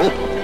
走。